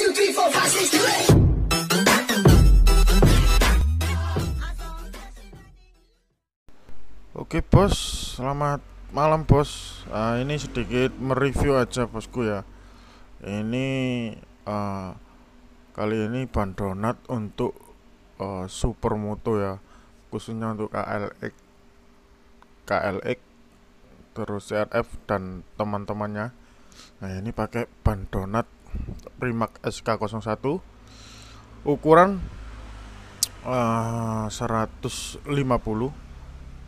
seven, eight. Oke bos, selamat malam bos. Ah, ini sedikit mereview aja bosku ya. Ini ah, kali ini ban donat untuk ah, supermoto ya, khususnya untuk KLX, KLX, terus CRF dan teman-temannya. Nah ini pakai ban donat Primax SK01 ukuran ah, 150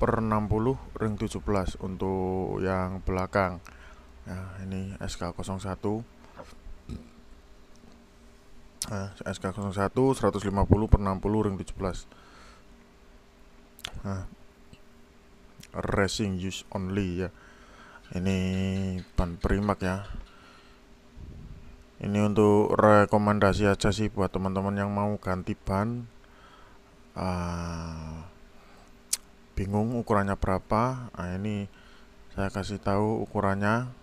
per 60 ring 17 untuk yang belakang. Nah ini SK01 nah, SK01 150 per 60 ring 17 nah, racing use only ya. Ini ban primak ya. Ini untuk rekomendasi aja sih buat teman-teman yang mau ganti ban. Ah, bingung ukurannya berapa. Nah ini saya kasih tahu ukurannya.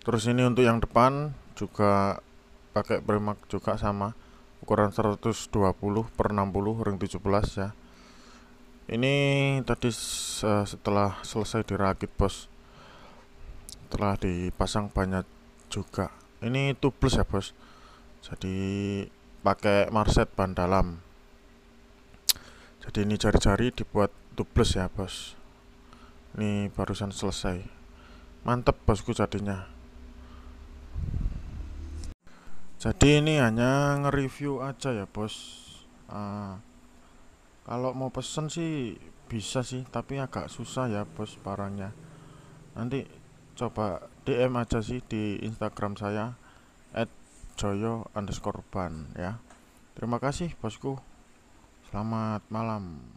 Terus ini untuk yang depan juga pakai primak juga sama. Ukuran 120 per 60 ring 17 ya. Ini tadi se- setelah selesai dirakit bos setelah dipasang banyak juga. Ini tubeless ya bos? Jadi pakai marset ban dalam. Jadi ini jari-jari dibuat tubeless ya bos. Ini barusan selesai. Mantep bosku jadinya. Jadi ini hanya nge-review aja ya bos. Ah, kalau mau pesen sih bisa sih tapi agak susah ya bos barangnya. Nanti coba DM aja sih di Instagram saya @joyo underscore ban ya. Terima kasih bosku. Selamat malam